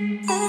Ooh.